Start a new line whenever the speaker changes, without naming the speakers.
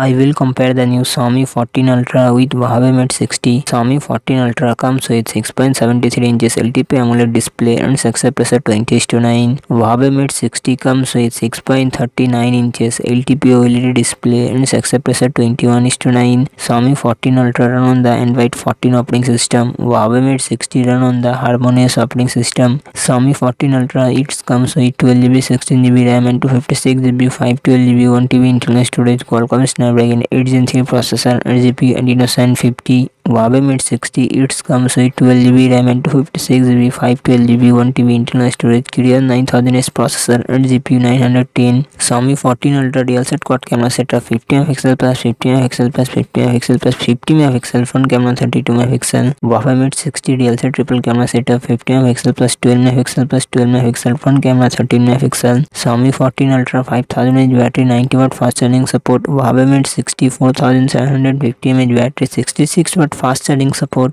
I will compare the new Xiaomi 14 Ultra with Huawei Mate 60. Xiaomi 14 Ultra comes with 6.73 inches LTP AMOLED display and success ratio 20 to 9. Huawei Mate 60 comes with 6.39 inches LTP OLED display and success ratio 21 to 9. Xiaomi 14 Ultra run on the Android 14 operating system. Huawei Mate 60 run on the Harmonious operating system. Xiaomi 14 Ultra it comes with 12GB 16GB RAM and 256GB 512GB 1TB internal storage Qualcomm Snapdragon 8 Gen 3 processor 8GB Adreno 750 Huawei mate sixty it's comes with twelve G B RAM and two fifty six G B five twelve G B one T B internal storage Kirin nine thousand S processor eight G P nine hundred ten Xiaomi fourteen ultra dual set quad camera setup fifty mega plus fifty mega plus fifty mega plus fifty mega pixel front camera thirty two mega pixel Huawei mate sixty dual set triple camera setup fifty F axle plus twelve mega pixel plus twelve mega pixel front camera thirty mega pixel Xiaomi fourteen ultra five thousand H battery ninety watt fast charging support Huawei mate sixty four thousand seven hundred fifty M H battery sixty six watt fast charging support